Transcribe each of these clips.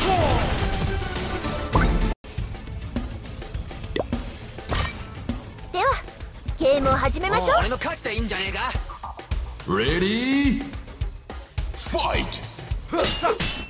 KO! ゲームを始めましょう俺の勝ちでいいんじゃねえか？Ready? Fight! 血のさす KO! も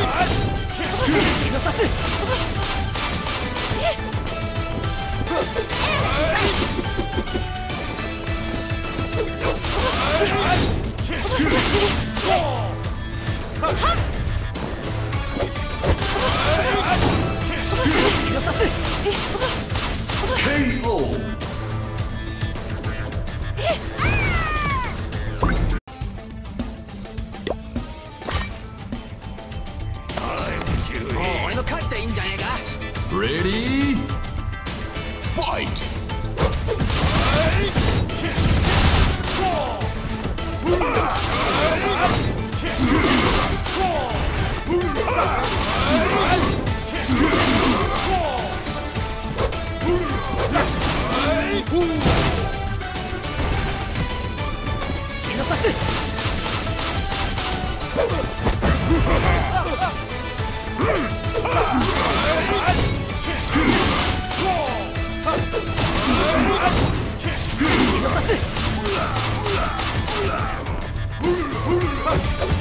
KO! の勝ちでいいんじゃねえか Ready? Fight! 血のさす血のさ 너무나+너무나+너무나+.